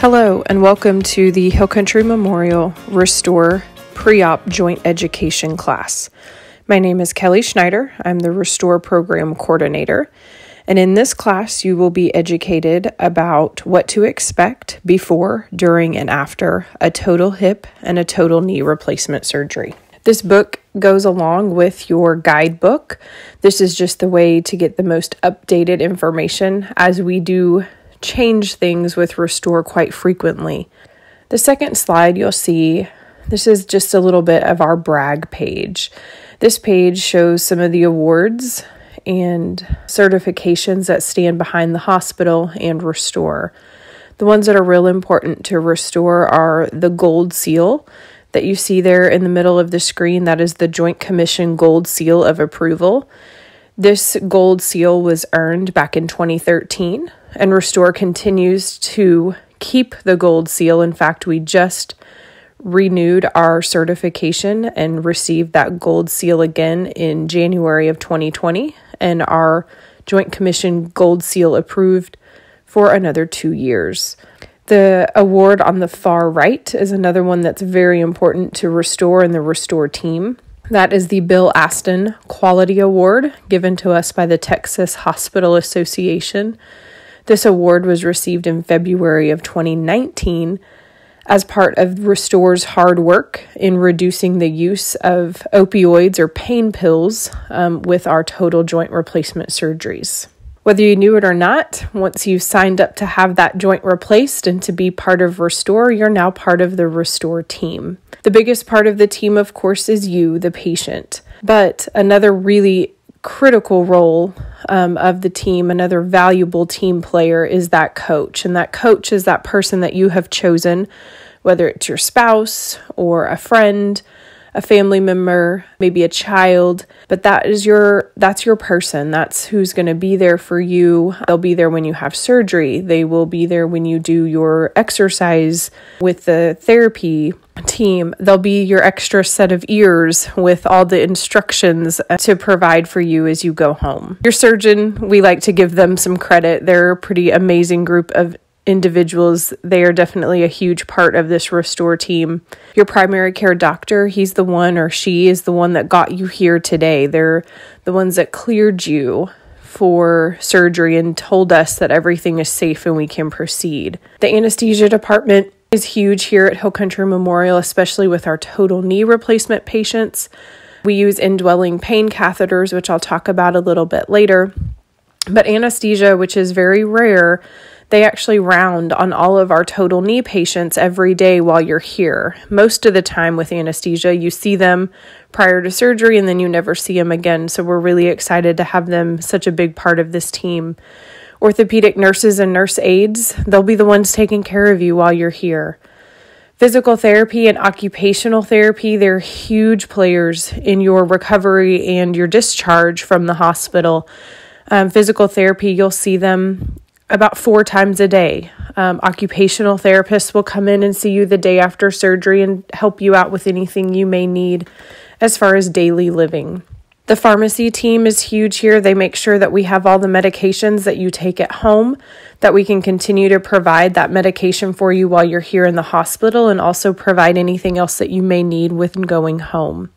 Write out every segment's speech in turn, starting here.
Hello, and welcome to the Hill Country Memorial Restore Pre Op Joint Education class. My name is Kelly Schneider. I'm the Restore Program Coordinator. And in this class, you will be educated about what to expect before, during, and after a total hip and a total knee replacement surgery. This book goes along with your guidebook. This is just the way to get the most updated information as we do change things with Restore quite frequently. The second slide you'll see, this is just a little bit of our brag page. This page shows some of the awards and certifications that stand behind the hospital and Restore. The ones that are real important to Restore are the Gold Seal that you see there in the middle of the screen. That is the Joint Commission Gold Seal of Approval. This gold seal was earned back in 2013, and Restore continues to keep the gold seal. In fact, we just renewed our certification and received that gold seal again in January of 2020, and our Joint Commission gold seal approved for another two years. The award on the far right is another one that's very important to Restore and the Restore team. That is the Bill Aston Quality Award given to us by the Texas Hospital Association. This award was received in February of 2019 as part of Restore's hard work in reducing the use of opioids or pain pills um, with our total joint replacement surgeries. Whether you knew it or not, once you've signed up to have that joint replaced and to be part of Restore, you're now part of the Restore team. The biggest part of the team, of course, is you, the patient. But another really critical role um, of the team, another valuable team player, is that coach. And that coach is that person that you have chosen, whether it's your spouse or a friend a family member, maybe a child, but that is your that's your person. That's who's going to be there for you. They'll be there when you have surgery. They will be there when you do your exercise with the therapy team. They'll be your extra set of ears with all the instructions to provide for you as you go home. Your surgeon, we like to give them some credit. They're a pretty amazing group of individuals, they are definitely a huge part of this restore team. Your primary care doctor, he's the one or she is the one that got you here today. They're the ones that cleared you for surgery and told us that everything is safe and we can proceed. The anesthesia department is huge here at Hill Country Memorial, especially with our total knee replacement patients. We use indwelling pain catheters, which I'll talk about a little bit later. But anesthesia, which is very rare, they actually round on all of our total knee patients every day while you're here. Most of the time with anesthesia, you see them prior to surgery and then you never see them again. So we're really excited to have them such a big part of this team. Orthopedic nurses and nurse aides, they'll be the ones taking care of you while you're here. Physical therapy and occupational therapy, they're huge players in your recovery and your discharge from the hospital. Um, physical therapy, you'll see them about four times a day. Um, occupational therapists will come in and see you the day after surgery and help you out with anything you may need as far as daily living. The pharmacy team is huge here. They make sure that we have all the medications that you take at home, that we can continue to provide that medication for you while you're here in the hospital, and also provide anything else that you may need when going home.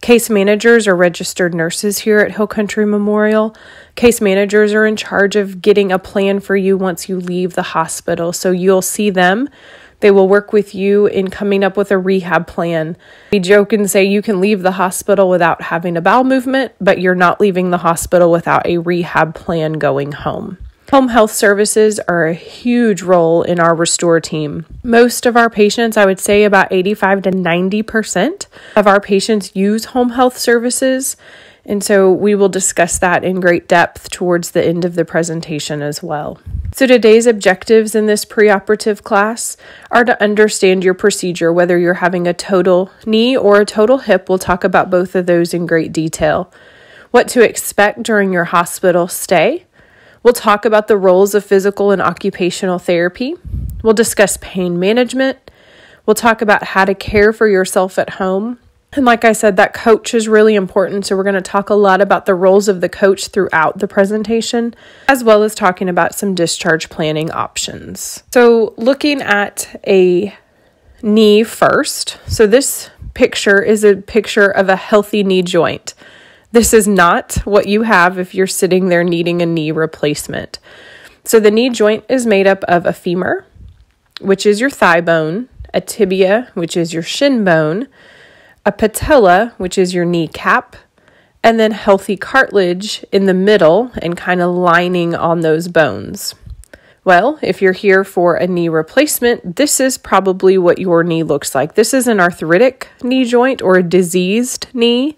Case managers are registered nurses here at Hill Country Memorial. Case managers are in charge of getting a plan for you once you leave the hospital. So you'll see them. They will work with you in coming up with a rehab plan. We joke and say you can leave the hospital without having a bowel movement, but you're not leaving the hospital without a rehab plan going home. Home health services are a huge role in our restore team. Most of our patients, I would say about 85 to 90% of our patients use home health services. And so we will discuss that in great depth towards the end of the presentation as well. So, today's objectives in this preoperative class are to understand your procedure, whether you're having a total knee or a total hip. We'll talk about both of those in great detail. What to expect during your hospital stay We'll talk about the roles of physical and occupational therapy. We'll discuss pain management. We'll talk about how to care for yourself at home. And like I said, that coach is really important. So, we're going to talk a lot about the roles of the coach throughout the presentation, as well as talking about some discharge planning options. So, looking at a knee first. So, this picture is a picture of a healthy knee joint. This is not what you have if you're sitting there needing a knee replacement. So, the knee joint is made up of a femur, which is your thigh bone, a tibia, which is your shin bone a patella, which is your kneecap, and then healthy cartilage in the middle and kind of lining on those bones. Well, if you're here for a knee replacement, this is probably what your knee looks like. This is an arthritic knee joint or a diseased knee.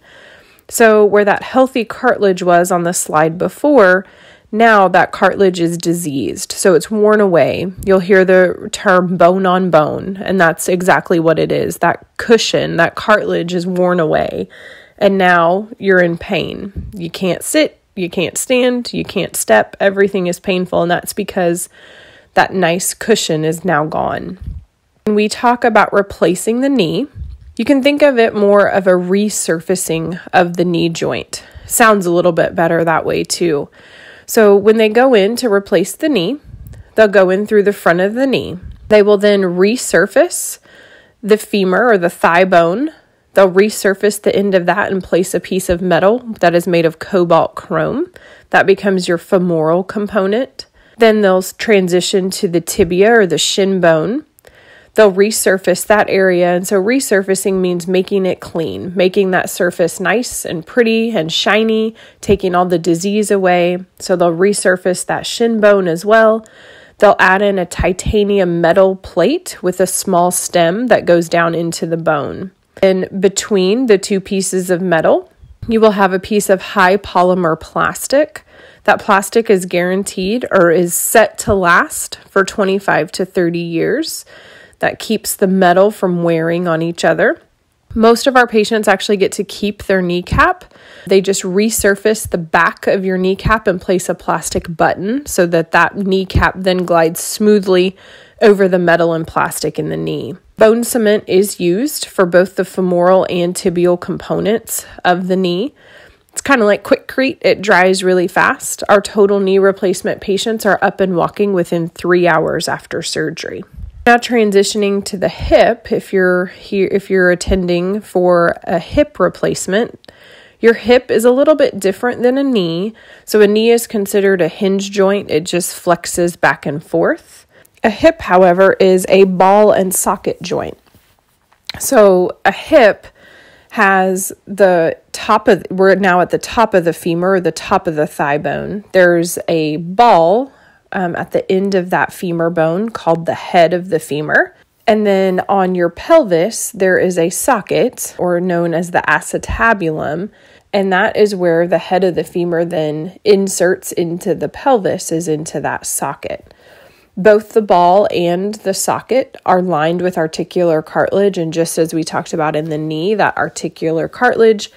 So, where that healthy cartilage was on the slide before, now that cartilage is diseased, so it's worn away. You'll hear the term bone on bone, and that's exactly what it is. That cushion, that cartilage is worn away, and now you're in pain. You can't sit, you can't stand, you can't step, everything is painful, and that's because that nice cushion is now gone. When we talk about replacing the knee, you can think of it more of a resurfacing of the knee joint. Sounds a little bit better that way too. So when they go in to replace the knee, they'll go in through the front of the knee. They will then resurface the femur or the thigh bone. They'll resurface the end of that and place a piece of metal that is made of cobalt chrome. That becomes your femoral component. Then they'll transition to the tibia or the shin bone they'll resurface that area. And so, resurfacing means making it clean, making that surface nice and pretty and shiny, taking all the disease away. So, they'll resurface that shin bone as well. They'll add in a titanium metal plate with a small stem that goes down into the bone. And between the two pieces of metal, you will have a piece of high polymer plastic. That plastic is guaranteed or is set to last for 25 to 30 years that keeps the metal from wearing on each other. Most of our patients actually get to keep their kneecap. They just resurface the back of your kneecap and place a plastic button so that that kneecap then glides smoothly over the metal and plastic in the knee. Bone cement is used for both the femoral and tibial components of the knee. It's kind of like Quikrete, it dries really fast. Our total knee replacement patients are up and walking within three hours after surgery. Now transitioning to the hip, if you're here if you're attending for a hip replacement, your hip is a little bit different than a knee. So a knee is considered a hinge joint, it just flexes back and forth. A hip, however, is a ball and socket joint. So a hip has the top of we're now at the top of the femur, the top of the thigh bone. There's a ball um, at the end of that femur bone called the head of the femur. And then on your pelvis, there is a socket, or known as the acetabulum, and that is where the head of the femur then inserts into the pelvis, is into that socket. Both the ball and the socket are lined with articular cartilage, and just as we talked about in the knee, that articular cartilage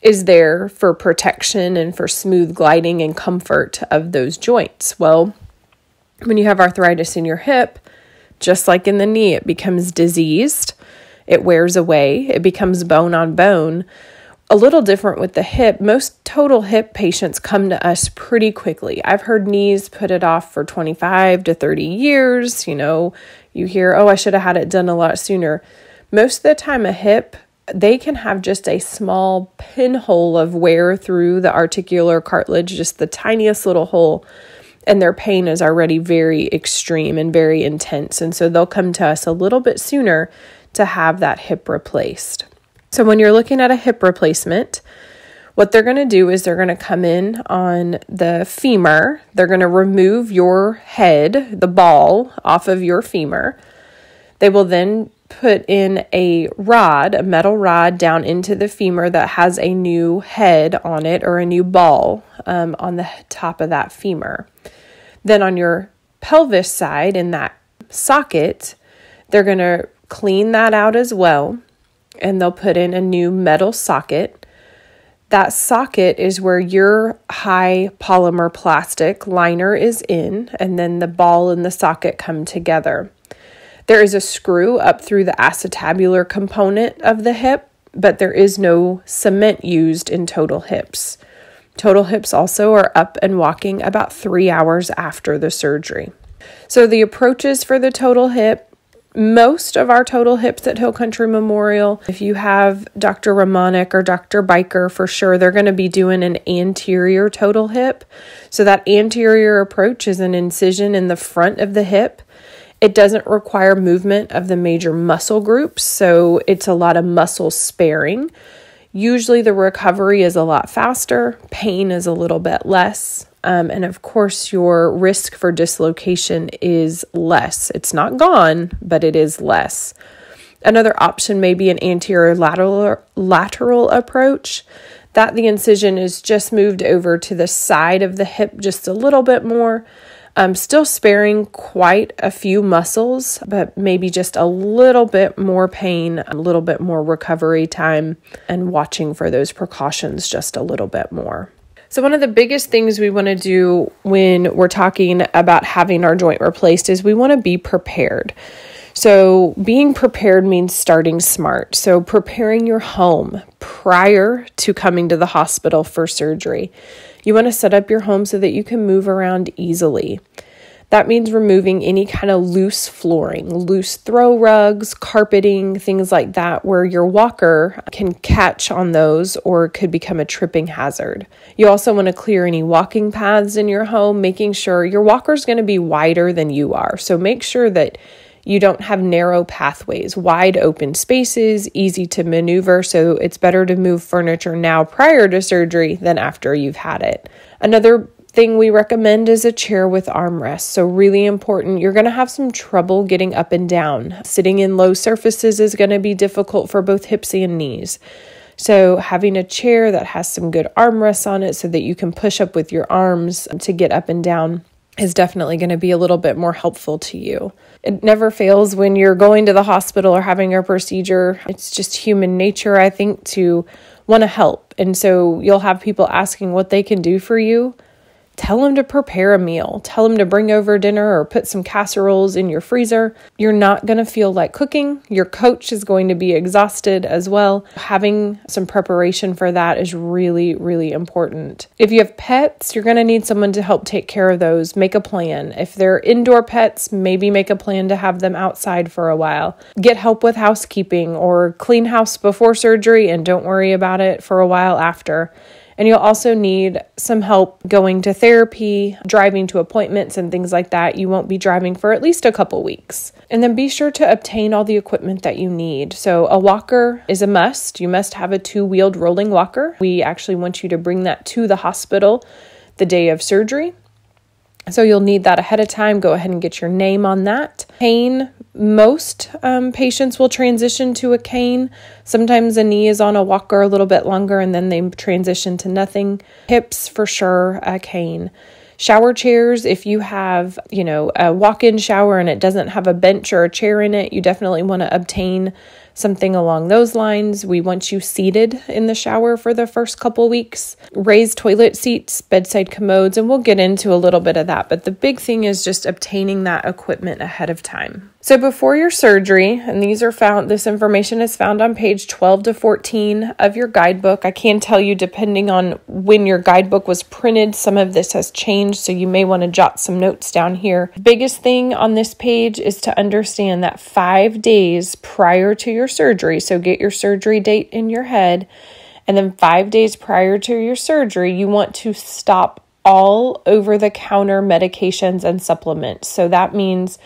is there for protection and for smooth gliding and comfort of those joints. Well, when you have arthritis in your hip, just like in the knee, it becomes diseased, it wears away, it becomes bone on bone. A little different with the hip. Most total hip patients come to us pretty quickly. I've heard knees put it off for 25 to 30 years. You know, you hear, oh, I should have had it done a lot sooner. Most of the time, a hip, they can have just a small pinhole of wear through the articular cartilage, just the tiniest little hole and their pain is already very extreme and very intense. And so they'll come to us a little bit sooner to have that hip replaced. So when you're looking at a hip replacement, what they're going to do is they're going to come in on the femur. They're going to remove your head, the ball, off of your femur. They will then put in a rod, a metal rod, down into the femur that has a new head on it or a new ball um, on the top of that femur. Then on your pelvis side, in that socket, they're going to clean that out as well and they'll put in a new metal socket. That socket is where your high polymer plastic liner is in, and then the ball and the socket come together. There is a screw up through the acetabular component of the hip, but there is no cement used in total hips. Total hips also are up and walking about three hours after the surgery. So, the approaches for the total hip most of our total hips at Hill Country Memorial, if you have Dr. Ramonic or Dr. Biker, for sure, they're going to be doing an anterior total hip. So, that anterior approach is an incision in the front of the hip. It doesn't require movement of the major muscle groups, so it's a lot of muscle sparing. Usually, the recovery is a lot faster, pain is a little bit less. Um, and of course, your risk for dislocation is less. It's not gone, but it is less. Another option may be an anterior lateral, lateral approach. That the incision is just moved over to the side of the hip just a little bit more. Um, still sparing quite a few muscles, but maybe just a little bit more pain, a little bit more recovery time, and watching for those precautions just a little bit more. So, one of the biggest things we want to do when we're talking about having our joint replaced is we want to be prepared. So, being prepared means starting smart. So, preparing your home prior to coming to the hospital for surgery. You want to set up your home so that you can move around easily. That means removing any kind of loose flooring, loose throw rugs, carpeting, things like that, where your walker can catch on those or could become a tripping hazard. You also want to clear any walking paths in your home, making sure your walker is going to be wider than you are. So make sure that you don't have narrow pathways, wide open spaces, easy to maneuver. So it's better to move furniture now prior to surgery than after you've had it. Another thing we recommend is a chair with armrests. So, really important. You're going to have some trouble getting up and down. Sitting in low surfaces is going to be difficult for both hips and knees. So, having a chair that has some good armrests on it so that you can push up with your arms to get up and down is definitely going to be a little bit more helpful to you. It never fails when you're going to the hospital or having a procedure. It's just human nature, I think, to want to help. And so you'll have people asking what they can do for you tell them to prepare a meal. Tell them to bring over dinner or put some casseroles in your freezer. You're not going to feel like cooking. Your coach is going to be exhausted as well. Having some preparation for that is really, really important. If you have pets, you're going to need someone to help take care of those. Make a plan. If they're indoor pets, maybe make a plan to have them outside for a while. Get help with housekeeping or clean house before surgery and don't worry about it for a while after. And you'll also need some help going to therapy, driving to appointments, and things like that. You won't be driving for at least a couple weeks. And then be sure to obtain all the equipment that you need. So, a walker is a must. You must have a two wheeled rolling walker. We actually want you to bring that to the hospital the day of surgery. So you'll need that ahead of time. Go ahead and get your name on that. Cane, most um, patients will transition to a cane. Sometimes a knee is on a walker a little bit longer and then they transition to nothing. Hips, for sure, a cane. Shower chairs, if you have, you know, a walk in shower and it doesn't have a bench or a chair in it, you definitely want to obtain something along those lines. We want you seated in the shower for the first couple weeks. Raised toilet seats, bedside commodes, and we'll get into a little bit of that. But the big thing is just obtaining that equipment ahead of time. So before your surgery, and these are found, this information is found on page 12 to 14 of your guidebook. I can tell you, depending on when your guidebook was printed, some of this has changed, so you may want to jot some notes down here. Biggest thing on this page is to understand that five days prior to your surgery, so get your surgery date in your head, and then five days prior to your surgery, you want to stop all over the counter medications and supplements. So that means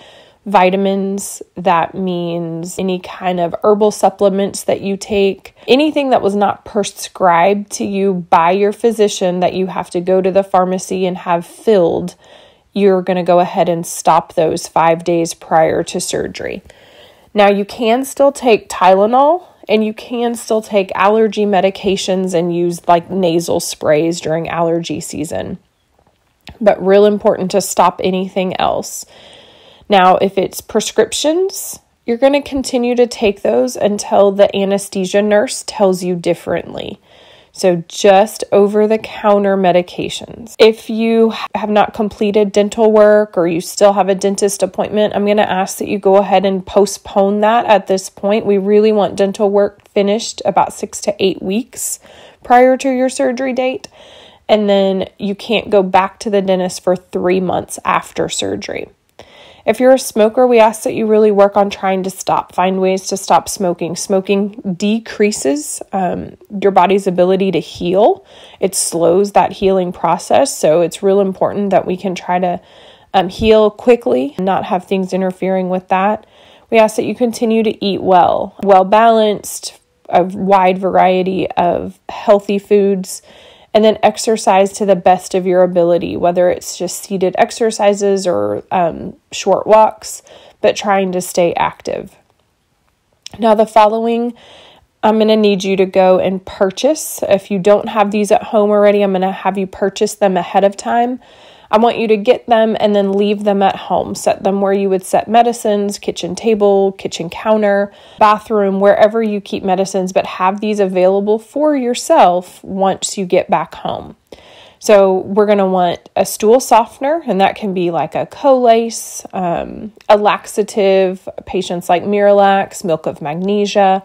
vitamins, that means any kind of herbal supplements that you take, anything that was not prescribed to you by your physician that you have to go to the pharmacy and have filled, you're going to go ahead and stop those five days prior to surgery. Now, you can still take Tylenol and you can still take allergy medications and use like nasal sprays during allergy season. But real important to stop anything else. Now, if it's prescriptions, you're going to continue to take those until the anesthesia nurse tells you differently. So, just over the counter medications. If you have not completed dental work or you still have a dentist appointment, I'm going to ask that you go ahead and postpone that at this point. We really want dental work finished about six to eight weeks prior to your surgery date. And then you can't go back to the dentist for three months after surgery. If you're a smoker, we ask that you really work on trying to stop, find ways to stop smoking. Smoking decreases um, your body's ability to heal, it slows that healing process. So it's real important that we can try to um, heal quickly and not have things interfering with that. We ask that you continue to eat well, well balanced, a wide variety of healthy foods and then exercise to the best of your ability, whether it's just seated exercises or um, short walks, but trying to stay active. Now, the following I'm going to need you to go and purchase. If you don't have these at home already, I'm going to have you purchase them ahead of time. I want you to get them and then leave them at home. Set them where you would set medicines, kitchen table, kitchen counter, bathroom, wherever you keep medicines, but have these available for yourself once you get back home. So, we're going to want a stool softener, and that can be like a Colace, um, a laxative, patients like Miralax, milk of magnesia,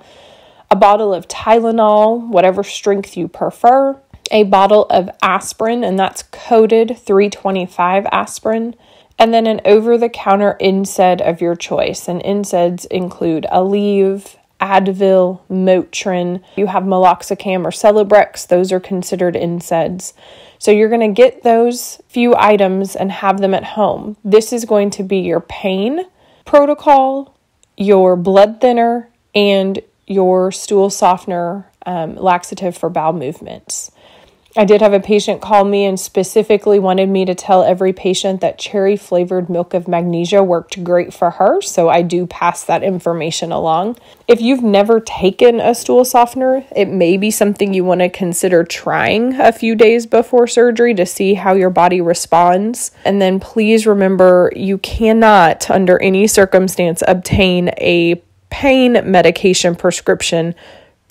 a bottle of Tylenol, whatever strength you prefer, a bottle of aspirin, and that's coded 325 aspirin, and then an over the counter NSAID of your choice. And NSAIDs include Aleve, Advil, Motrin. You have meloxicam or Celebrex, those are considered NSAIDs. So you're going to get those few items and have them at home. This is going to be your pain protocol, your blood thinner, and your stool softener um, laxative for bowel movements. I did have a patient call me and specifically wanted me to tell every patient that cherry flavored milk of magnesia worked great for her. So I do pass that information along. If you've never taken a stool softener, it may be something you want to consider trying a few days before surgery to see how your body responds. And then please remember you cannot, under any circumstance, obtain a pain medication prescription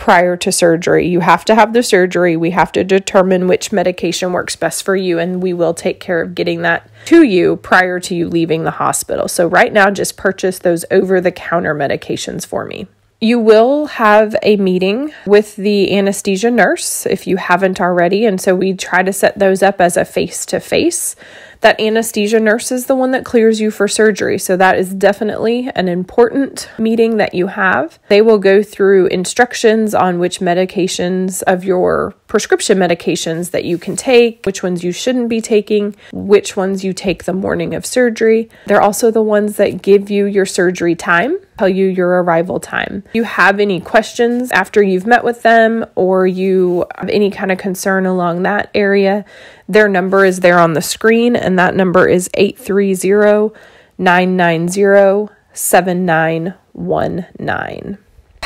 prior to surgery. You have to have the surgery. We have to determine which medication works best for you, and we will take care of getting that to you prior to you leaving the hospital. So, right now, just purchase those over the counter medications for me. You will have a meeting with the anesthesia nurse if you haven't already. And so we try to set those up as a face to face that anesthesia nurse is the one that clears you for surgery. So that is definitely an important meeting that you have. They will go through instructions on which medications of your prescription medications that you can take, which ones you shouldn't be taking, which ones you take the morning of surgery. They're also the ones that give you your surgery time, tell you your arrival time. If you have any questions after you've met with them or you have any kind of concern along that area, their number is there on the screen, and that number is 830 990 7919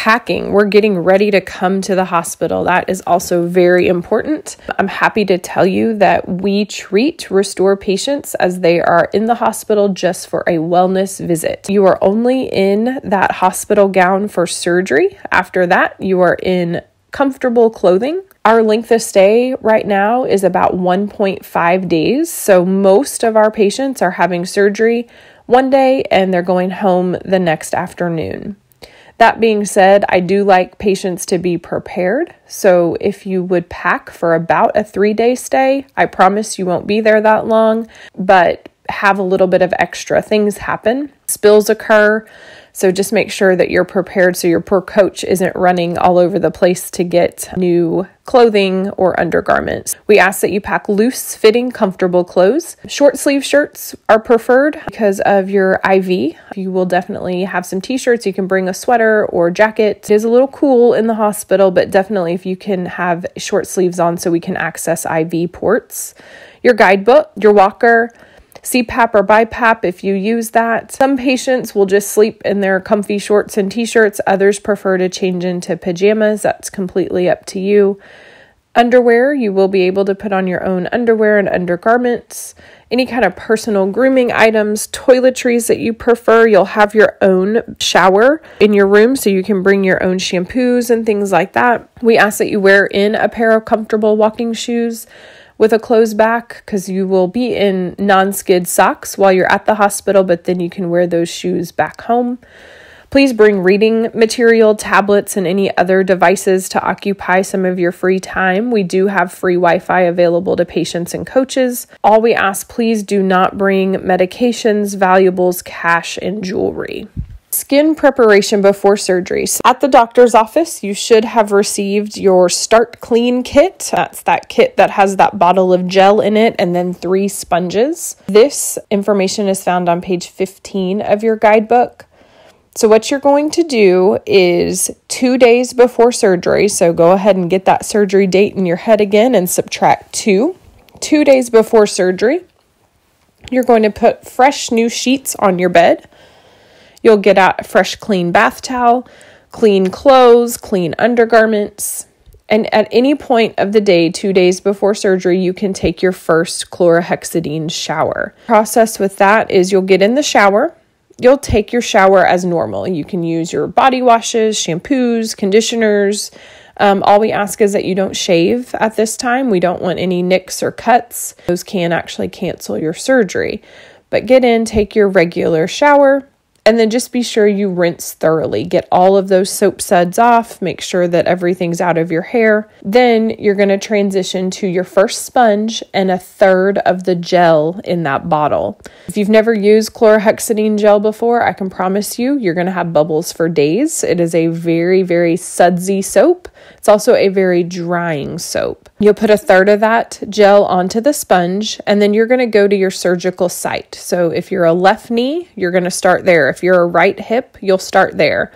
packing. We're getting ready to come to the hospital. That is also very important. I'm happy to tell you that we treat restore patients as they are in the hospital just for a wellness visit. You are only in that hospital gown for surgery. After that, you are in comfortable clothing. Our length of stay right now is about 1.5 days. So most of our patients are having surgery one day and they're going home the next afternoon. That being said, I do like patients to be prepared. So if you would pack for about a three day stay, I promise you won't be there that long, but have a little bit of extra. Things happen, spills occur. So just make sure that you're prepared so your poor coach isn't running all over the place to get new clothing or undergarments. We ask that you pack loose fitting, comfortable clothes. Short sleeve shirts are preferred because of your IV. You will definitely have some t shirts. You can bring a sweater or jacket. It is a little cool in the hospital, but definitely if you can have short sleeves on so we can access IV ports. Your guidebook, your walker, CPAP or BiPAP if you use that. Some patients will just sleep in their comfy shorts and t shirts, others prefer to change into pajamas. That's completely up to you. Underwear, you will be able to put on your own underwear and undergarments. Any kind of personal grooming items, toiletries that you prefer, you'll have your own shower in your room so you can bring your own shampoos and things like that. We ask that you wear in a pair of comfortable walking shoes with a closed back because you will be in non skid socks while you're at the hospital, but then you can wear those shoes back home. Please bring reading material, tablets, and any other devices to occupy some of your free time. We do have free Wi Fi available to patients and coaches. All we ask, please do not bring medications, valuables, cash, and jewelry. Skin preparation before surgery. So at the doctor's office, you should have received your Start Clean kit. That's that kit that has that bottle of gel in it and then three sponges. This information is found on page 15 of your guidebook. So, what you're going to do is two days before surgery, so go ahead and get that surgery date in your head again and subtract two. Two days before surgery, you're going to put fresh new sheets on your bed. You'll get out a fresh, clean bath towel, clean clothes, clean undergarments. And at any point of the day, two days before surgery, you can take your first chlorhexidine shower. Process with that is you'll get in the shower you'll take your shower as normal. You can use your body washes, shampoos, conditioners. Um, all we ask is that you don't shave at this time. We don't want any nicks or cuts. Those can actually cancel your surgery. But get in, take your regular shower, and then just be sure you rinse thoroughly. Get all of those soap suds off, make sure that everything's out of your hair. Then you're going to transition to your first sponge and a third of the gel in that bottle. If you've never used chlorhexidine gel before, I can promise you you're going to have bubbles for days. It is a very, very sudsy soap. It's also a very drying soap. You'll put a third of that gel onto the sponge and then you're going to go to your surgical site. So if you're a left knee, you're going to start there. If you're a right hip, you'll start there.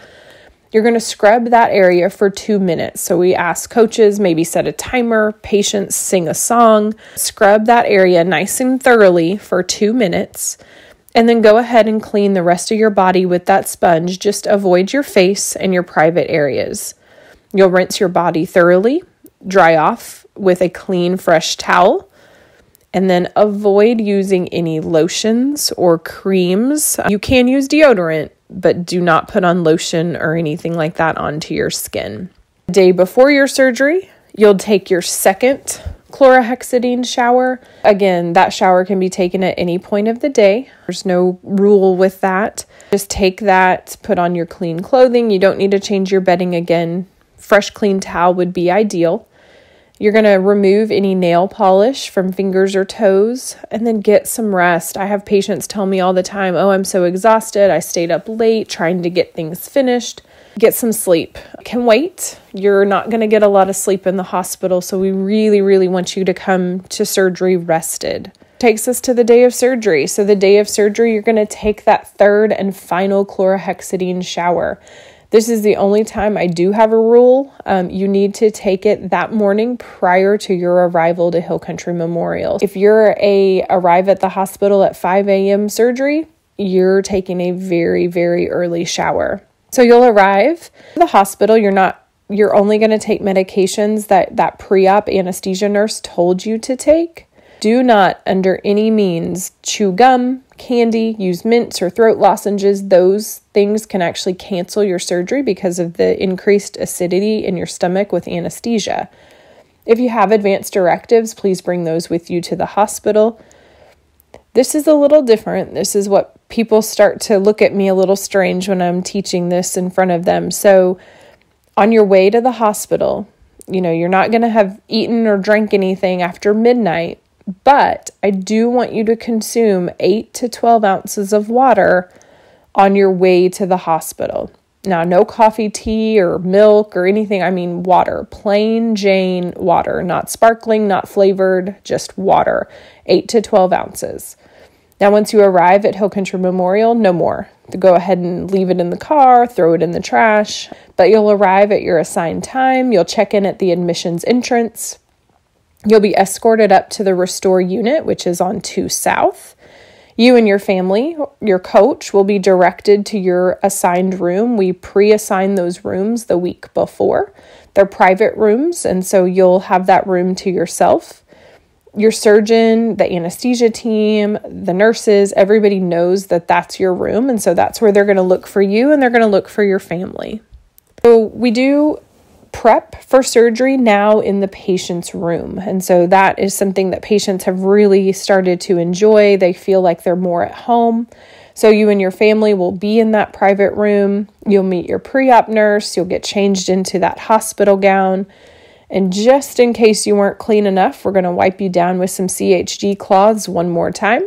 You're going to scrub that area for two minutes. So we ask coaches maybe set a timer, patients sing a song, scrub that area nice and thoroughly for two minutes, and then go ahead and clean the rest of your body with that sponge. Just avoid your face and your private areas. You'll rinse your body thoroughly, dry off with a clean, fresh towel and then avoid using any lotions or creams. You can use deodorant, but do not put on lotion or anything like that onto your skin. The day before your surgery, you'll take your second chlorhexidine shower. Again, that shower can be taken at any point of the day. There's no rule with that. Just take that, put on your clean clothing. You don't need to change your bedding again. Fresh, clean towel would be ideal. You're going to remove any nail polish from fingers or toes and then get some rest. I have patients tell me all the time, Oh, I'm so exhausted. I stayed up late trying to get things finished. Get some sleep. Can wait. You're not going to get a lot of sleep in the hospital, so we really, really want you to come to surgery rested. Takes us to the day of surgery. So, the day of surgery, you're going to take that third and final chlorhexidine shower. This is the only time I do have a rule. Um, you need to take it that morning prior to your arrival to Hill Country Memorial. If you're a arrive at the hospital at 5 a.m. surgery, you're taking a very, very early shower. So you'll arrive the hospital. You're not you're only going to take medications that that pre-op anesthesia nurse told you to take. Do not under any means chew gum, candy, use mints or throat lozenges. Those things can actually cancel your surgery because of the increased acidity in your stomach with anesthesia. If you have advanced directives, please bring those with you to the hospital. This is a little different. This is what people start to look at me a little strange when I'm teaching this in front of them. So, on your way to the hospital, you know, you're not going to have eaten or drank anything after midnight but I do want you to consume 8 to 12 ounces of water on your way to the hospital. Now, no coffee, tea, or milk or anything. I mean, water, plain Jane water, not sparkling, not flavored, just water, 8 to 12 ounces. Now, once you arrive at Hill Country Memorial, no more. Go ahead and leave it in the car, throw it in the trash. But you'll arrive at your assigned time. You'll check in at the admissions entrance. You'll be escorted up to the Restore unit, which is on 2 South. You and your family, your coach, will be directed to your assigned room. We pre assign those rooms the week before. They're private rooms, and so you'll have that room to yourself. Your surgeon, the anesthesia team, the nurses, everybody knows that that's your room. And so that's where they're going to look for you and they're going to look for your family. So we do prep for surgery now in the patient's room. And so that is something that patients have really started to enjoy. They feel like they're more at home. So you and your family will be in that private room. You'll meet your pre op nurse. You'll get changed into that hospital gown. And just in case you weren't clean enough, we're going to wipe you down with some CHG cloths one more time.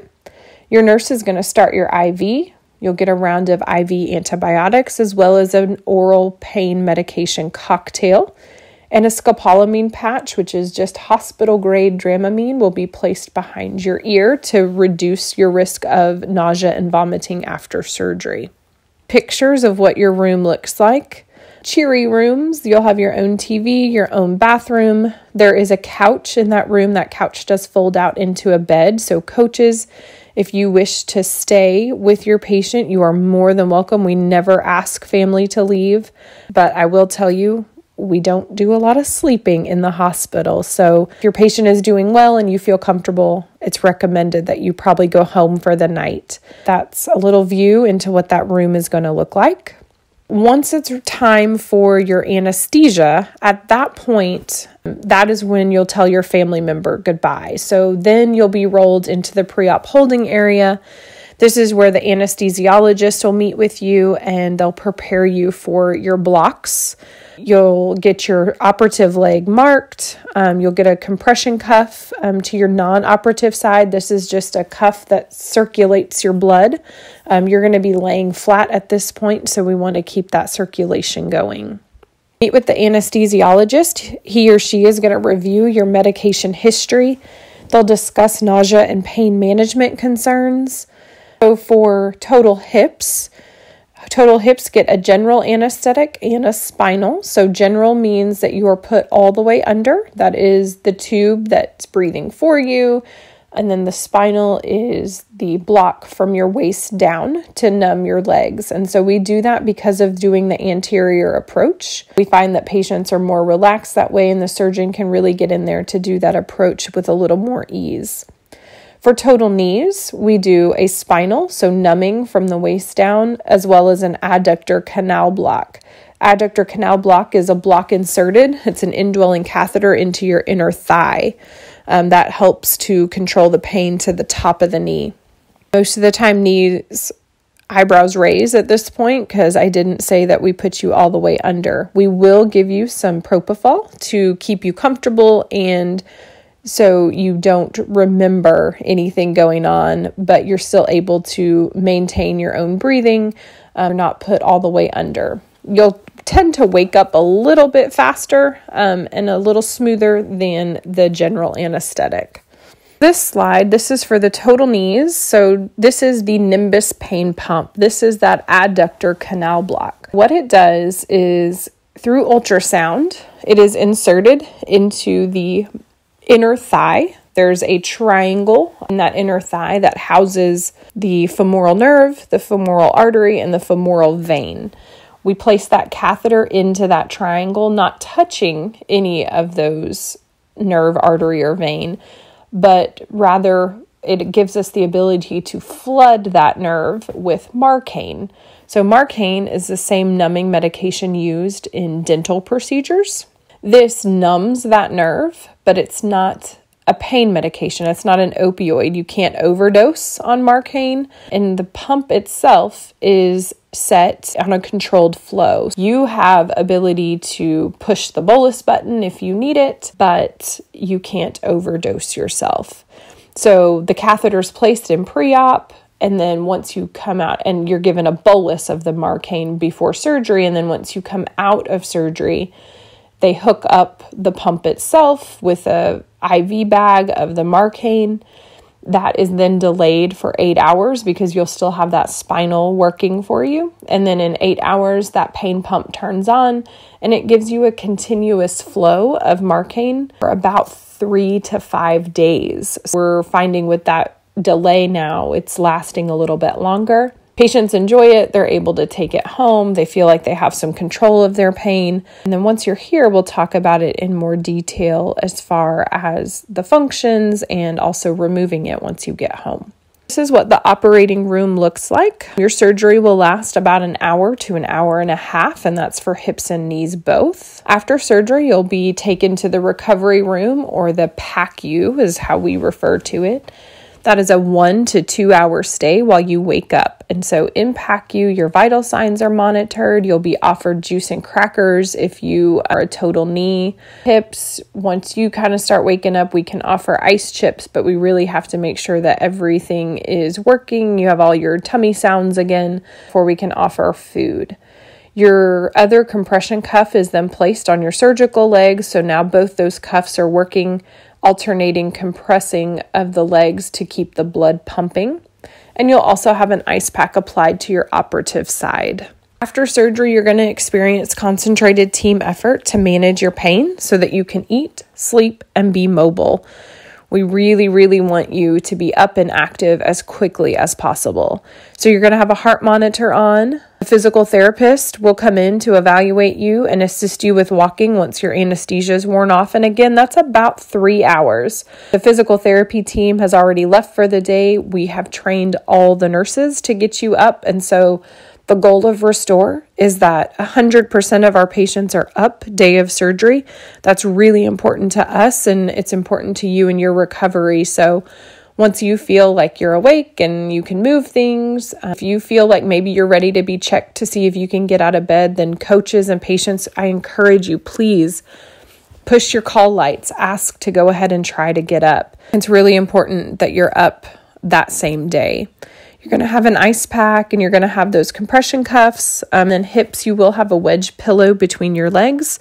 Your nurse is going to start your IV. You'll get a round of IV antibiotics as well as an oral pain medication cocktail. And a scopolamine patch, which is just hospital grade dramamine, will be placed behind your ear to reduce your risk of nausea and vomiting after surgery. Pictures of what your room looks like. Cheery rooms, you'll have your own TV, your own bathroom. There is a couch in that room. That couch does fold out into a bed. So, coaches if you wish to stay with your patient, you are more than welcome. We never ask family to leave, but I will tell you, we don't do a lot of sleeping in the hospital. So, if your patient is doing well and you feel comfortable, it's recommended that you probably go home for the night. That's a little view into what that room is going to look like. Once it's time for your anesthesia, at that point, that is when you'll tell your family member goodbye. So then you'll be rolled into the pre op holding area. This is where the anesthesiologist will meet with you and they'll prepare you for your blocks. You'll get your operative leg marked. Um, you'll get a compression cuff um, to your non operative side. This is just a cuff that circulates your blood. Um, you're going to be laying flat at this point, so we want to keep that circulation going. Meet with the anesthesiologist. He or she is going to review your medication history. They'll discuss nausea and pain management concerns. So, for total hips, Total hips get a general anesthetic and a spinal. So, general means that you are put all the way under. That is the tube that's breathing for you. And then the spinal is the block from your waist down to numb your legs. And so we do that because of doing the anterior approach. We find that patients are more relaxed that way, and the surgeon can really get in there to do that approach with a little more ease. For total knees, we do a spinal, so numbing from the waist down, as well as an adductor canal block. Adductor canal block is a block inserted, it's an indwelling catheter into your inner thigh. Um, that helps to control the pain to the top of the knee. Most of the time, knees eyebrows raise at this point because I didn't say that we put you all the way under. We will give you some propofol to keep you comfortable and so you don't remember anything going on, but you're still able to maintain your own breathing, um, not put all the way under. You'll tend to wake up a little bit faster um, and a little smoother than the general anesthetic. This slide, this is for the total knees. So, this is the Nimbus pain pump. This is that adductor canal block. What it does is through ultrasound, it is inserted into the inner thigh. There's a triangle in that inner thigh that houses the femoral nerve, the femoral artery, and the femoral vein. We place that catheter into that triangle, not touching any of those nerve, artery, or vein, but rather it gives us the ability to flood that nerve with Marcaine. So, Marcaine is the same numbing medication used in dental procedures. This numbs that nerve, but it's not a pain medication. It's not an opioid. You can't overdose on Marcaine. And the pump itself is set on a controlled flow. You have ability to push the bolus button if you need it, but you can't overdose yourself. So the catheter is placed in pre-op and then once you come out and you're given a bolus of the Marcaine before surgery and then once you come out of surgery, they hook up the pump itself with a IV bag of the Marcaine. That is then delayed for eight hours because you'll still have that spinal working for you. And then in eight hours, that pain pump turns on and it gives you a continuous flow of Marcaine for about three to five days. So we're finding with that delay now, it's lasting a little bit longer. Patients enjoy it, they're able to take it home, they feel like they have some control of their pain. And then once you're here, we'll talk about it in more detail as far as the functions and also removing it once you get home. This is what the operating room looks like. Your surgery will last about an hour to an hour and a half, and that's for hips and knees both. After surgery, you'll be taken to the recovery room, or the PACU is how we refer to it. That is a one to two hour stay while you wake up. And so, in PACU, your vital signs are monitored. You'll be offered juice and crackers if you are a total knee. Hips, once you kind of start waking up, we can offer ice chips, but we really have to make sure that everything is working. You have all your tummy sounds again before we can offer food. Your other compression cuff is then placed on your surgical leg. So now both those cuffs are working alternating compressing of the legs to keep the blood pumping. And you'll also have an ice pack applied to your operative side. After surgery, you're going to experience concentrated team effort to manage your pain so that you can eat, sleep, and be mobile. We really, really want you to be up and active as quickly as possible. So, you're going to have a heart monitor on. A physical therapist will come in to evaluate you and assist you with walking once your anesthesia is worn off. And again, that's about three hours. The physical therapy team has already left for the day. We have trained all the nurses to get you up. And so, the goal of Restore is that 100% of our patients are up day of surgery. That's really important to us and it's important to you in your recovery. So, once you feel like you're awake and you can move things, uh, if you feel like maybe you're ready to be checked to see if you can get out of bed, then coaches and patients, I encourage you, please push your call lights, ask to go ahead and try to get up. It's really important that you're up that same day. You're going to have an ice pack and you're going to have those compression cuffs. Um, and hips, you will have a wedge pillow between your legs.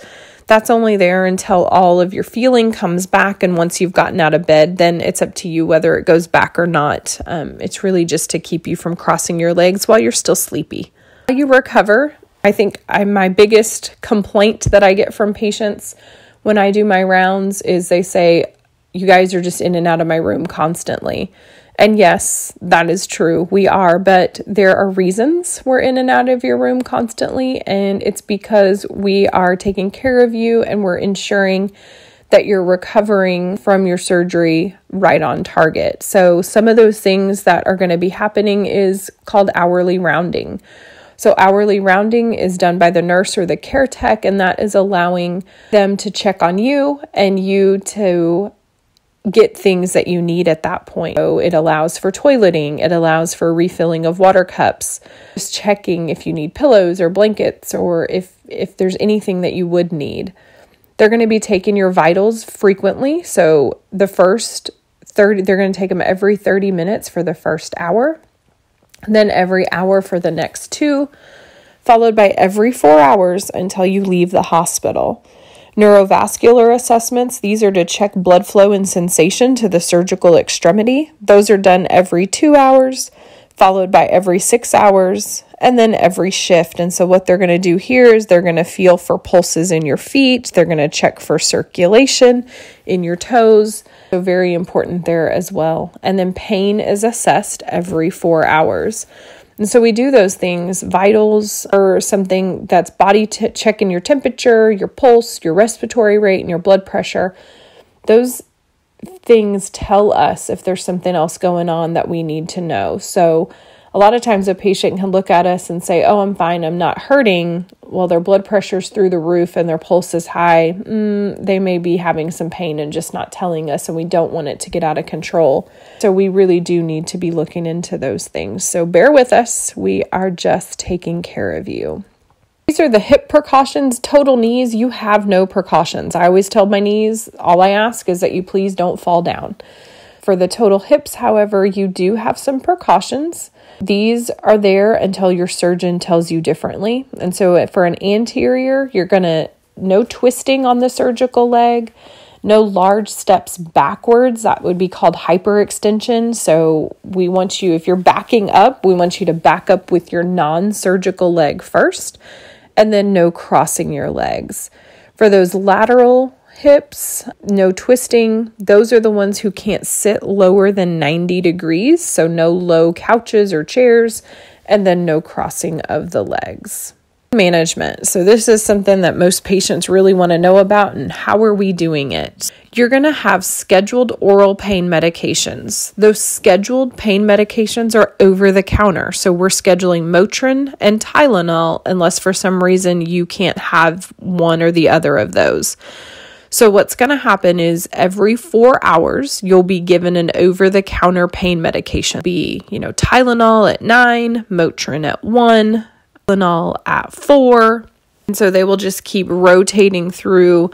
That's only there until all of your feeling comes back. And once you've gotten out of bed, then it's up to you whether it goes back or not. Um, it's really just to keep you from crossing your legs while you're still sleepy. While you recover, I think I, my biggest complaint that I get from patients when I do my rounds is they say, You guys are just in and out of my room constantly. And yes, that is true. We are, but there are reasons we're in and out of your room constantly. And it's because we are taking care of you and we're ensuring that you're recovering from your surgery right on target. So, some of those things that are going to be happening is called hourly rounding. So, hourly rounding is done by the nurse or the care tech, and that is allowing them to check on you and you to get things that you need at that point. So it allows for toileting, it allows for refilling of water cups, just checking if you need pillows or blankets or if if there's anything that you would need. They're going to be taking your vitals frequently. So the first 30 they're going to take them every 30 minutes for the first hour. Then every hour for the next 2, followed by every 4 hours until you leave the hospital. Neurovascular assessments, these are to check blood flow and sensation to the surgical extremity. Those are done every two hours, followed by every six hours, and then every shift. And so, what they're going to do here is they're going to feel for pulses in your feet, they're going to check for circulation in your toes. So, very important there as well. And then, pain is assessed every four hours. And so we do those things. Vitals or something that's body t- checking your temperature, your pulse, your respiratory rate, and your blood pressure. Those things tell us if there's something else going on that we need to know. So a lot of times a patient can look at us and say, Oh, I'm fine, I'm not hurting. Well, their blood pressure's through the roof and their pulse is high. Mm, they may be having some pain and just not telling us, and we don't want it to get out of control. So, we really do need to be looking into those things. So, bear with us. We are just taking care of you. These are the hip precautions. Total knees, you have no precautions. I always tell my knees, all I ask is that you please don't fall down. For the total hips, however, you do have some precautions. These are there until your surgeon tells you differently. And so for an anterior, you're going to no twisting on the surgical leg, no large steps backwards. That would be called hyperextension. So we want you, if you're backing up, we want you to back up with your non surgical leg first, and then no crossing your legs. For those lateral hips, no twisting. Those are the ones who can't sit lower than 90 degrees, so no low couches or chairs, and then no crossing of the legs. Management. So, this is something that most patients really want to know about, and how are we doing it? You're going to have scheduled oral pain medications. Those scheduled pain medications are over the counter. So, we're scheduling Motrin and Tylenol unless for some reason you can't have one or the other of those. So, what's going to happen is every four hours, you'll be given an over the counter pain medication. Be, you know, Tylenol at nine, Motrin at one, Tylenol at four. And so they will just keep rotating through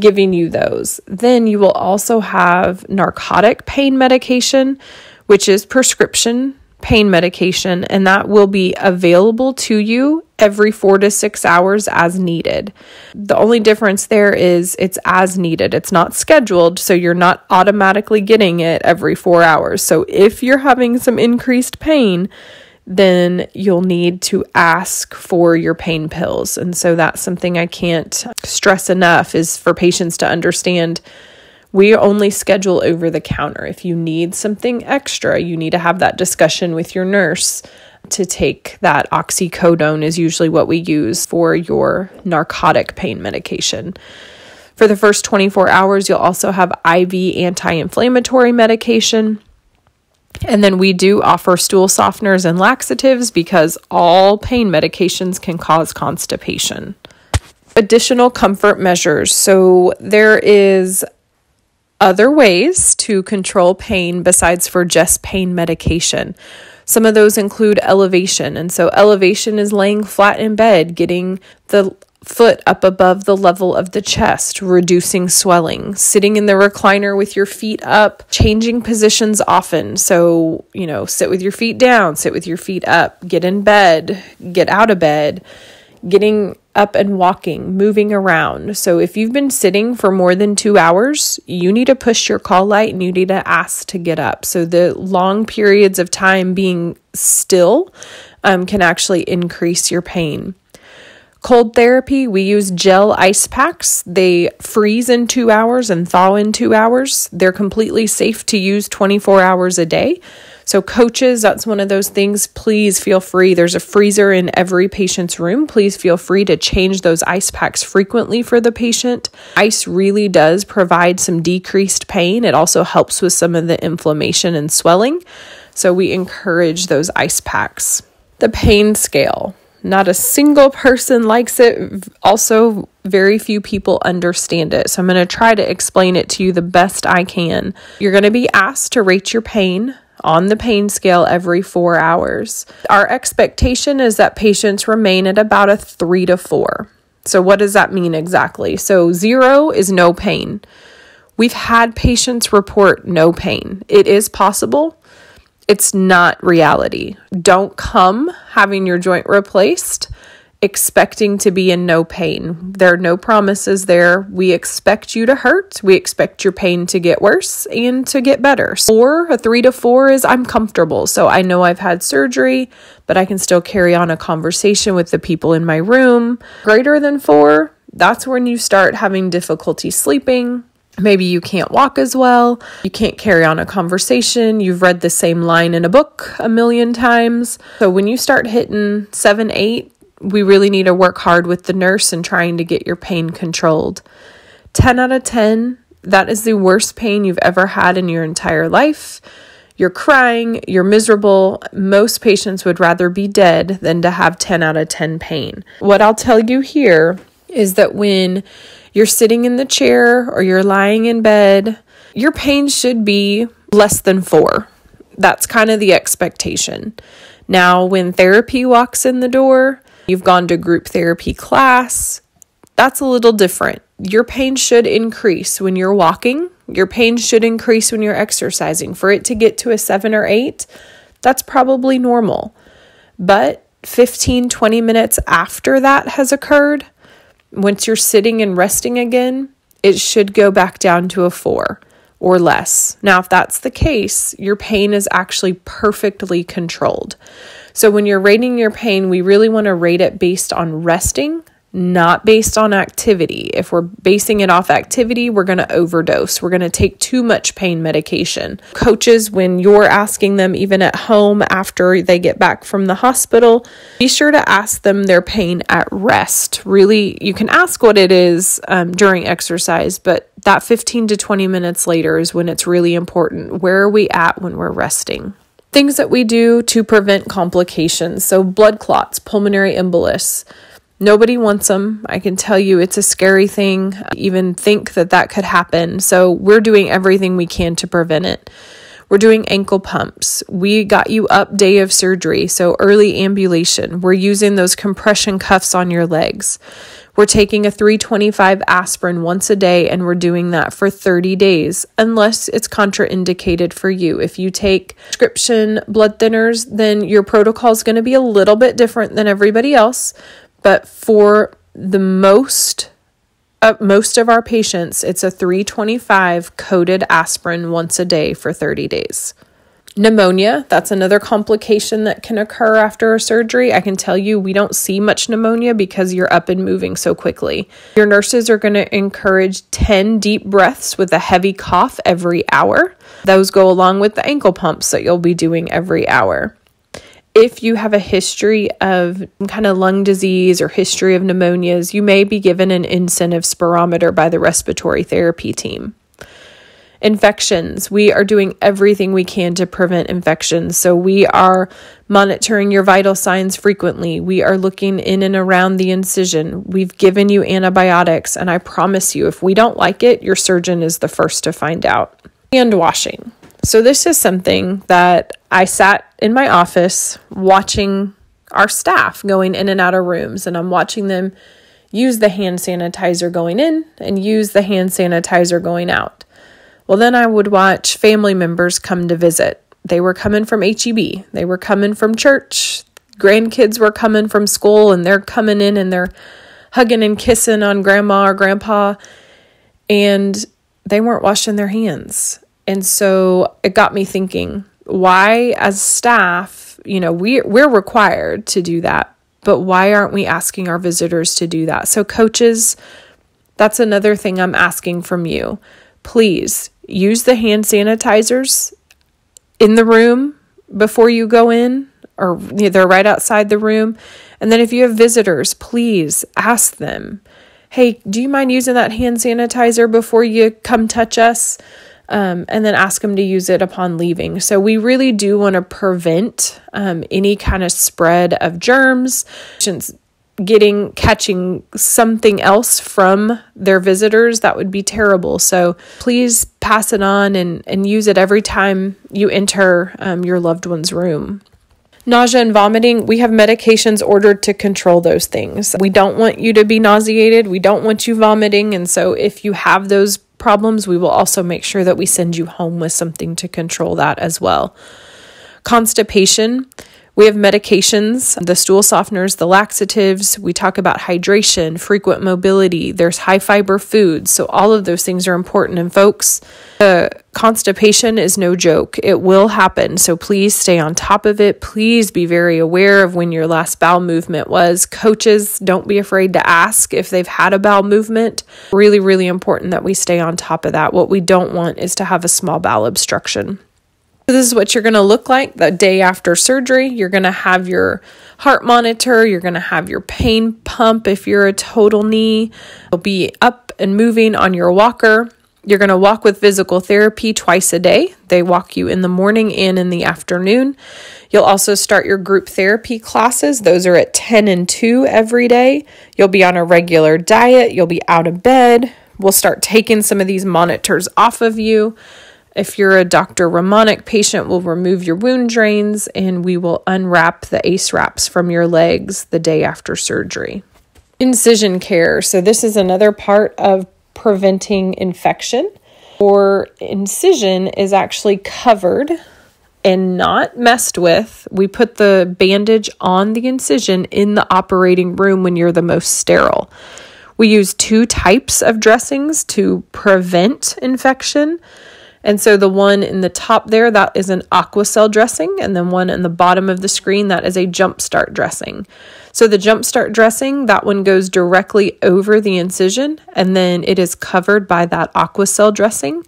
giving you those. Then you will also have narcotic pain medication, which is prescription pain medication, and that will be available to you every four to six hours as needed. The only difference there is it's as needed, it's not scheduled, so you're not automatically getting it every four hours. So if you're having some increased pain, then you'll need to ask for your pain pills. And so that's something I can't stress enough is for patients to understand we only schedule over the counter. If you need something extra, you need to have that discussion with your nurse to take that oxycodone is usually what we use for your narcotic pain medication. For the first 24 hours, you'll also have IV anti inflammatory medication. And then we do offer stool softeners and laxatives because all pain medications can cause constipation. Additional comfort measures. So there is other ways to control pain besides for just pain medication. Some of those include elevation. And so, elevation is laying flat in bed, getting the foot up above the level of the chest, reducing swelling, sitting in the recliner with your feet up, changing positions often. So, you know, sit with your feet down, sit with your feet up, get in bed, get out of bed, getting up and walking, moving around. So, if you've been sitting for more than two hours, you need to push your call light and you need to ask to get up. So, the long periods of time being still um, can actually increase your pain. Cold therapy, we use gel ice packs. They freeze in two hours and thaw in two hours. They're completely safe to use 24 hours a day. So, coaches, that's one of those things. Please feel free. There's a freezer in every patient's room. Please feel free to change those ice packs frequently for the patient. Ice really does provide some decreased pain. It also helps with some of the inflammation and swelling. So, we encourage those ice packs. The pain scale. Not a single person likes it. Also, very few people understand it. So, I'm going to try to explain it to you the best I can. You're going to be asked to rate your pain on the pain scale every four hours. Our expectation is that patients remain at about a three to four. So, what does that mean exactly? So, zero is no pain. We've had patients report no pain. It is possible it's not reality. Don't come having your joint replaced expecting to be in no pain. There are no promises there. We expect you to hurt. We expect your pain to get worse and to get better. Or a three to four is I'm comfortable. So I know I've had surgery, but I can still carry on a conversation with the people in my room. Greater than four, that's when you start having difficulty sleeping, Maybe you can't walk as well. You can't carry on a conversation. You've read the same line in a book a million times. So when you start hitting seven, eight, we really need to work hard with the nurse and trying to get your pain controlled. 10 out of 10, that is the worst pain you've ever had in your entire life. You're crying, you're miserable. Most patients would rather be dead than to have 10 out of 10 pain. What I'll tell you here is that when you're sitting in the chair or you're lying in bed, your pain should be less than four. That's kind of the expectation. Now, when therapy walks in the door, you've gone to group therapy class, that's a little different. Your pain should increase when you're walking, your pain should increase when you're exercising. For it to get to a seven or eight, that's probably normal. But 15, 20 minutes after that has occurred, once you're sitting and resting again, it should go back down to a four or less. Now, if that's the case, your pain is actually perfectly controlled. So, when you're rating your pain, we really want to rate it based on resting, not based on activity. If we're basing it off activity, we're going to overdose. We're going to take too much pain medication. Coaches, when you're asking them, even at home after they get back from the hospital, be sure to ask them their pain at rest. Really, you can ask what it is um, during exercise, but that 15 to 20 minutes later is when it's really important. Where are we at when we're resting? Things that we do to prevent complications. So, blood clots, pulmonary embolus. Nobody wants them. I can tell you it's a scary thing. even think that that could happen. So, we're doing everything we can to prevent it. We're doing ankle pumps. We got you up day of surgery, so early ambulation. We're using those compression cuffs on your legs. We're taking a 325 aspirin once a day and we're doing that for 30 days, unless it's contraindicated for you. If you take prescription blood thinners, then your protocol is going to be a little bit different than everybody else. But for the most uh, most of our patients, it's a 325 coated aspirin once a day for 30 days. Pneumonia, that's another complication that can occur after a surgery. I can tell you we don't see much pneumonia because you're up and moving so quickly. Your nurses are going to encourage 10 deep breaths with a heavy cough every hour. Those go along with the ankle pumps that you'll be doing every hour. If you have a history of kind of lung disease or history of pneumonias, you may be given an incentive spirometer by the respiratory therapy team. Infections. We are doing everything we can to prevent infections. So we are monitoring your vital signs frequently. We are looking in and around the incision. We've given you antibiotics, and I promise you, if we don't like it, your surgeon is the first to find out. Hand washing. So, this is something that I sat in my office watching our staff going in and out of rooms, and I'm watching them use the hand sanitizer going in and use the hand sanitizer going out. Well, then I would watch family members come to visit. They were coming from HEB, they were coming from church, grandkids were coming from school, and they're coming in and they're hugging and kissing on grandma or grandpa, and they weren't washing their hands. And so it got me thinking why, as staff, you know, we, we're required to do that, but why aren't we asking our visitors to do that? So, coaches, that's another thing I'm asking from you. Please use the hand sanitizers in the room before you go in, or they're right outside the room. And then if you have visitors, please ask them, hey, do you mind using that hand sanitizer before you come touch us? Um, and then ask them to use it upon leaving. So, we really do want to prevent um, any kind of spread of germs getting catching something else from their visitors that would be terrible. So please pass it on and and use it every time you enter um, your loved one's room. Nausea and vomiting we have medications ordered to control those things. We don't want you to be nauseated. We don't want you vomiting. And so if you have those problems we will also make sure that we send you home with something to control that as well. Constipation we have medications, the stool softeners, the laxatives. We talk about hydration, frequent mobility. There's high fiber foods. So, all of those things are important. And, folks, constipation is no joke. It will happen. So, please stay on top of it. Please be very aware of when your last bowel movement was. Coaches, don't be afraid to ask if they've had a bowel movement. Really, really important that we stay on top of that. What we don't want is to have a small bowel obstruction. This is what you're going to look like the day after surgery. You're going to have your heart monitor, you're going to have your pain pump if you're a total knee. You'll be up and moving on your walker. You're going to walk with physical therapy twice a day. They walk you in the morning and in the afternoon. You'll also start your group therapy classes. Those are at 10 and 2 every day. You'll be on a regular diet. You'll be out of bed. We'll start taking some of these monitors off of you. If you're a Dr. Ramonic patient, we'll remove your wound drains and we will unwrap the ACE wraps from your legs the day after surgery. Incision care. So, this is another part of preventing infection. Or incision is actually covered and not messed with. We put the bandage on the incision in the operating room when you're the most sterile. We use two types of dressings to prevent infection. And so the one in the top there, that is an Aquacel dressing, and then one in the bottom of the screen, that is a Jumpstart dressing. So the Jumpstart dressing, that one goes directly over the incision, and then it is covered by that Aquacel dressing.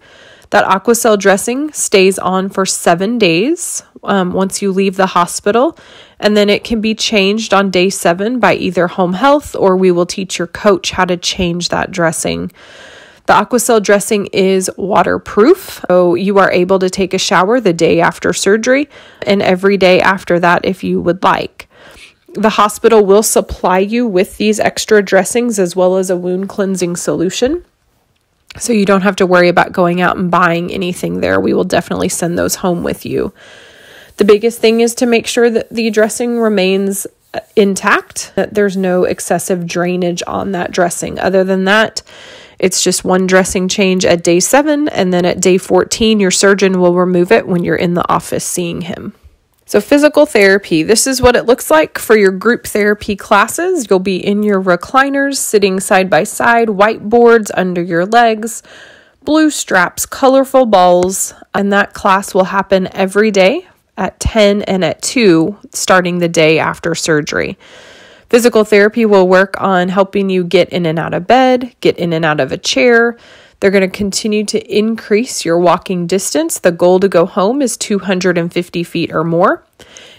That Aquacel dressing stays on for seven days um, once you leave the hospital, and then it can be changed on day seven by either home health or we will teach your coach how to change that dressing. The Aquacel dressing is waterproof, so you are able to take a shower the day after surgery and every day after that if you would like. The hospital will supply you with these extra dressings as well as a wound cleansing solution. So you don't have to worry about going out and buying anything there. We will definitely send those home with you. The biggest thing is to make sure that the dressing remains uh, intact, that there's no excessive drainage on that dressing. Other than that, it's just one dressing change at day seven, and then at day 14, your surgeon will remove it when you're in the office seeing him. So, physical therapy this is what it looks like for your group therapy classes. You'll be in your recliners, sitting side by side, whiteboards under your legs, blue straps, colorful balls, and that class will happen every day at 10 and at 2, starting the day after surgery. Physical therapy will work on helping you get in and out of bed, get in and out of a chair, they're going to continue to increase your walking distance. The goal to go home is 250 feet or more.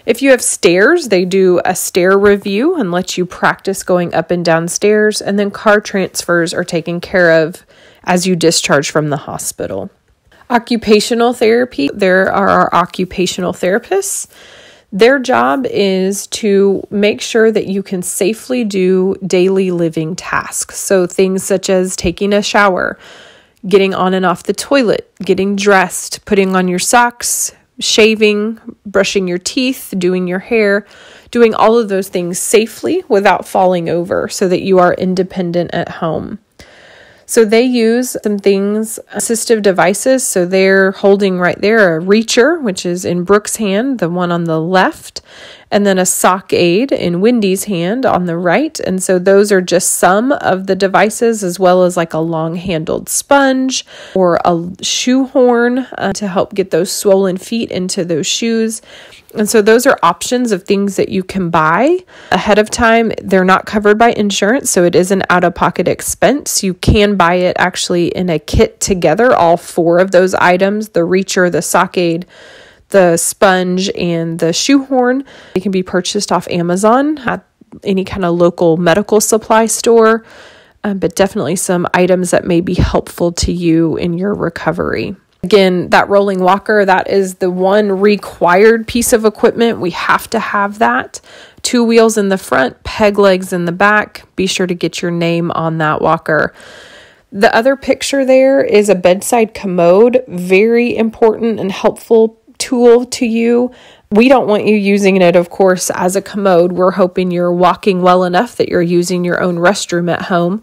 If you have stairs, they do a stair review and let you practice going up and down stairs, and then car transfers are taken care of as you discharge from the hospital. Occupational therapy, there are our occupational therapists. Their job is to make sure that you can safely do daily living tasks. So, things such as taking a shower, getting on and off the toilet, getting dressed, putting on your socks, shaving, brushing your teeth, doing your hair, doing all of those things safely without falling over so that you are independent at home. So they use some things, assistive devices. So they're holding right there a reacher, which is in Brooke's hand, the one on the left, and then a sock aid in Wendy's hand on the right. And so those are just some of the devices, as well as like a long handled sponge or a shoehorn uh, to help get those swollen feet into those shoes. And so those are options of things that you can buy ahead of time. They're not covered by insurance, so it is an out of pocket expense. You can buy it actually in a kit together, all four of those items the reacher, the sock aid, the sponge, and the shoehorn. They can be purchased off Amazon at any kind of local medical supply store, um, but definitely some items that may be helpful to you in your recovery. Again, that rolling walker, that is the one required piece of equipment. We have to have that. Two wheels in the front, peg legs in the back. Be sure to get your name on that walker. The other picture there is a bedside commode, very important and helpful tool to you. We don't want you using it, of course, as a commode. We're hoping you're walking well enough that you're using your own restroom at home,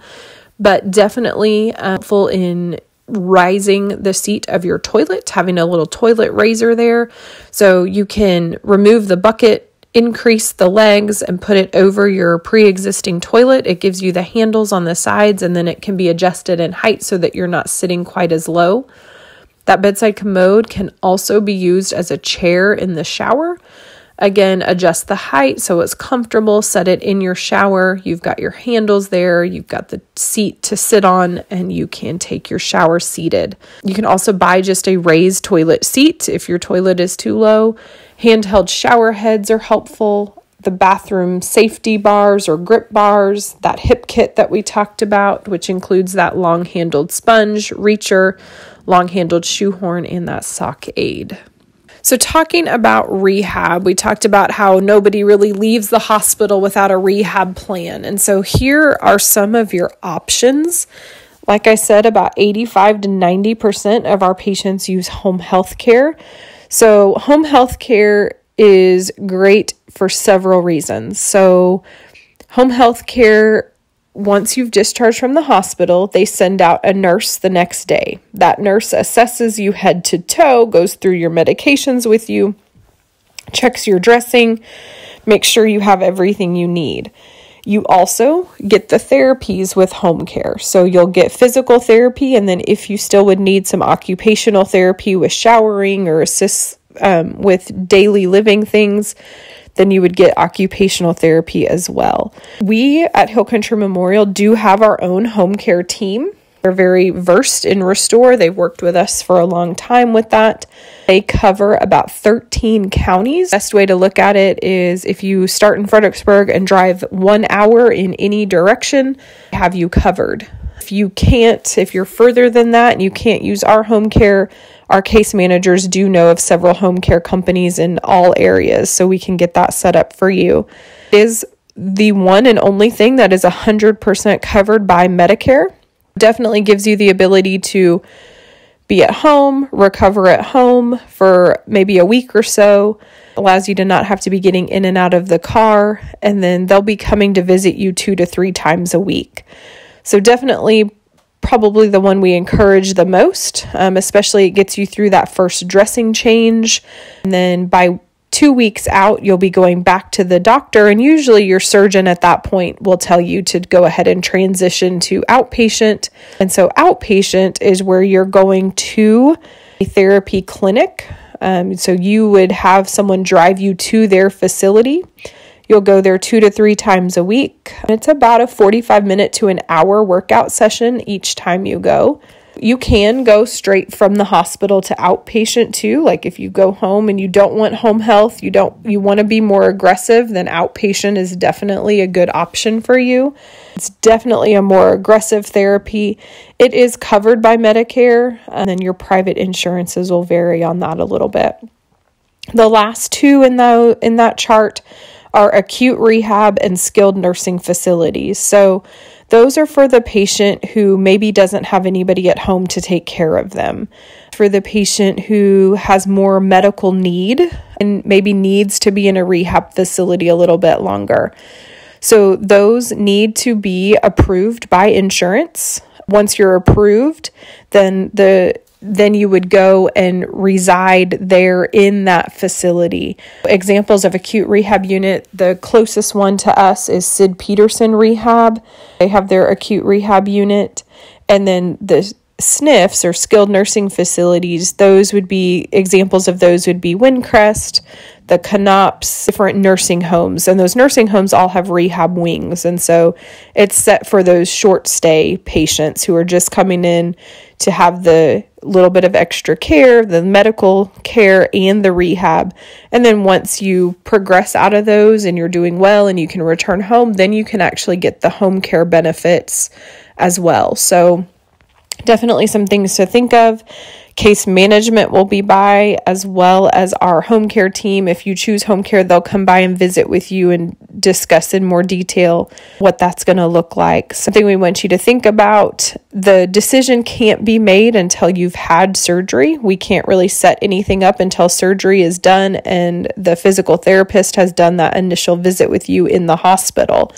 but definitely uh, helpful in rising the seat of your toilet, having a little toilet raiser there. So you can remove the bucket, increase the legs, and put it over your pre existing toilet. It gives you the handles on the sides, and then it can be adjusted in height so that you're not sitting quite as low. That bedside commode can also be used as a chair in the shower. Again, adjust the height so it's comfortable, set it in your shower. You've got your handles there, you've got the seat to sit on, and you can take your shower seated. You can also buy just a raised toilet seat if your toilet is too low. Handheld shower heads are helpful. The bathroom safety bars or grip bars, that hip kit that we talked about, which includes that long handled sponge, reacher, long handled shoehorn, and that sock aid. So, talking about rehab, we talked about how nobody really leaves the hospital without a rehab plan. And so, here are some of your options. Like I said, about 85 to 90% of our patients use home health care. So, home health care is great for several reasons. So, home health care once you've discharged from the hospital, they send out a nurse the next day. That nurse assesses you head to toe, goes through your medications with you, checks your dressing, makes sure you have everything you need. You also get the therapies with home care. So you'll get physical therapy, and then if you still would need some occupational therapy with showering or assist um, with daily living things, then you would get occupational therapy as well. We at Hill Country Memorial do have our own home care team. They're very versed in Restore. They've worked with us for a long time with that. They cover about 13 counties. Best way to look at it is if you start in Fredericksburg and drive one hour in any direction, have you covered. If you can't, if you're further than that and you can't use our home care, our case managers do know of several home care companies in all areas, so we can get that set up for you. It is the one and only thing that is 100% covered by Medicare. Definitely gives you the ability to be at home, recover at home for maybe a week or so, allows you to not have to be getting in and out of the car, and then they'll be coming to visit you two to three times a week. So, definitely, probably the one we encourage the most, um, especially it gets you through that first dressing change. And then by two weeks out, you'll be going back to the doctor, and usually your surgeon at that point will tell you to go ahead and transition to outpatient. And so, outpatient is where you're going to a therapy clinic. Um, so, you would have someone drive you to their facility. You'll go there two to three times a week. It's about a 45 minute to an hour workout session each time you go. You can go straight from the hospital to outpatient too. Like if you go home and you don't want home health, you don't you want to be more aggressive, then outpatient is definitely a good option for you. It's definitely a more aggressive therapy. It is covered by Medicare, and then your private insurances will vary on that a little bit. The last two in the in that chart are acute rehab and skilled nursing facilities. So those are for the patient who maybe doesn't have anybody at home to take care of them. For the patient who has more medical need and maybe needs to be in a rehab facility a little bit longer. So, those need to be approved by insurance. Once you're approved, then the then you would go and reside there in that facility. Examples of acute rehab unit, the closest one to us is Sid Peterson Rehab. They have their acute rehab unit. And then the SNFs or skilled nursing facilities, those would be examples of those would be Windcrest, the Knopps, different nursing homes. And those nursing homes all have rehab wings. And so it's set for those short stay patients who are just coming in to have the little bit of extra care, the medical care, and the rehab. And then once you progress out of those and you're doing well and you can return home, then you can actually get the home care benefits as well. So, definitely some things to think of. Case management will be by, as well as our home care team. If you choose home care, they'll come by and visit with you and discuss in more detail what that's going to look like. Something we want you to think about the decision can't be made until you've had surgery. We can't really set anything up until surgery is done and the physical therapist has done that initial visit with you in the hospital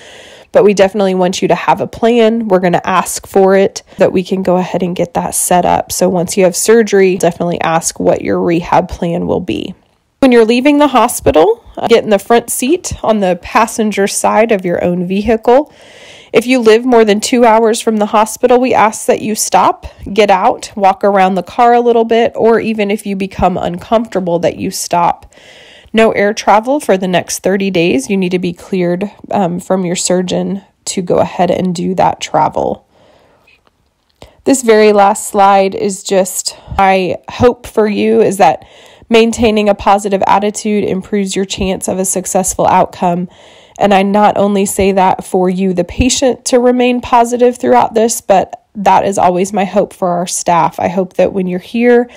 but we definitely want you to have a plan. We're going to ask for it that we can go ahead and get that set up. So once you have surgery, definitely ask what your rehab plan will be. When you're leaving the hospital, uh, get in the front seat on the passenger side of your own vehicle. If you live more than two hours from the hospital, we ask that you stop, get out, walk around the car a little bit, or even if you become uncomfortable, that you stop. No air travel for the next 30 days. You need to be cleared um, from your surgeon to go ahead and do that travel. This very last slide is just my hope for you is that maintaining a positive attitude improves your chance of a successful outcome. And I not only say that for you, the patient, to remain positive throughout this, but that is always my hope for our staff. I hope that when you're here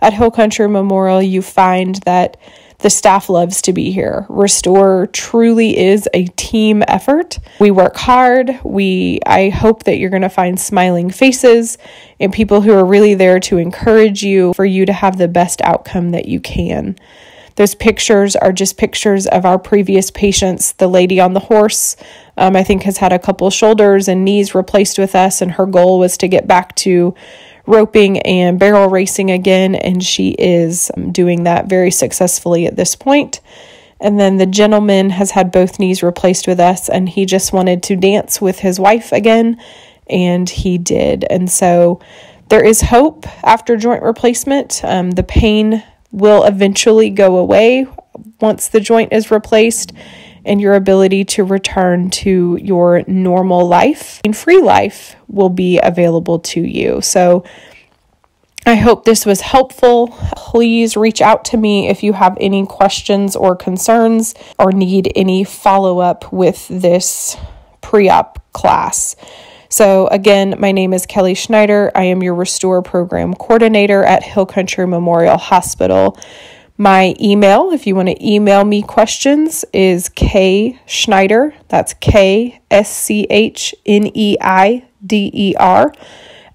at Hill Country Memorial, you find that the staff loves to be here. Restore truly is a team effort. We work hard. We I hope that you're going to find smiling faces and people who are really there to encourage you for you to have the best outcome that you can. Those pictures are just pictures of our previous patients. The lady on the horse, um, I think, has had a couple shoulders and knees replaced with us, and her goal was to get back to roping and barrel racing again, and she is um, doing that very successfully at this point. And then the gentleman has had both knees replaced with us, and he just wanted to dance with his wife again, and he did. And so there is hope after joint replacement. Um, the pain will eventually go away once the joint is replaced and your ability to return to your normal life and free life will be available to you. So, I hope this was helpful. Please reach out to me if you have any questions or concerns or need any follow up with this pre op class. So, again, my name is Kelly Schneider. I am your Restore Program Coordinator at Hill Country Memorial Hospital. My email, if you want to email me questions, is K Schneider. That's K S C H N E I D E R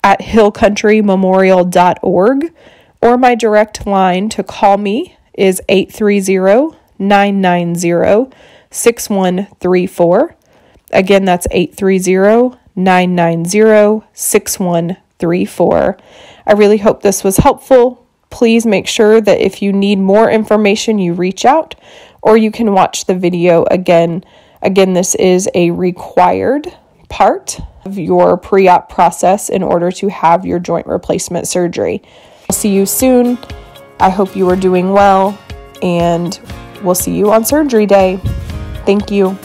at hillcountrymemorial.org, or my direct line to call me is 830 990 6134. Again, that's 830 990 6134. I really hope this was helpful. Please make sure that if you need more information, you reach out or you can watch the video again. Again, this is a required part of your pre op process in order to have your joint replacement surgery. I'll see you soon. I hope you are doing well, and we'll see you on surgery day. Thank you.